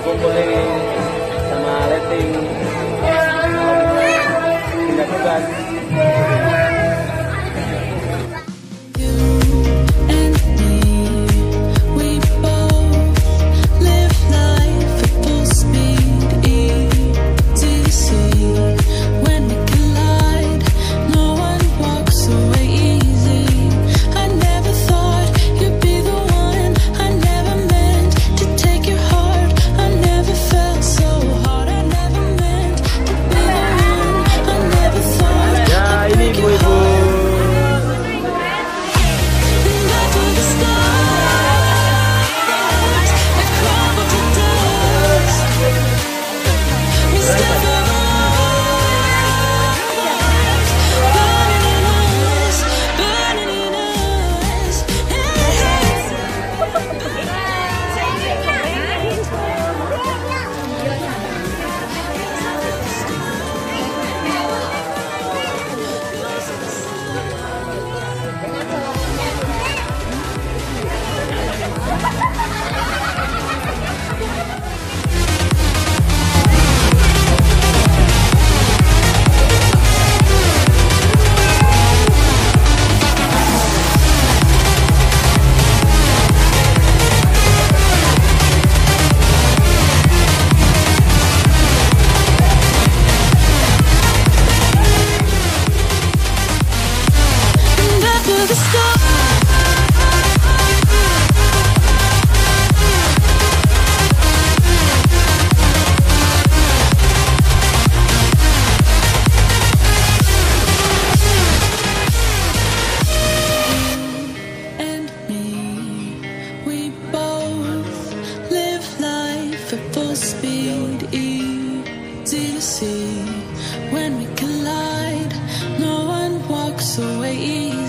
kumpulin sama letting tidak tugas when we collide, no one walks away.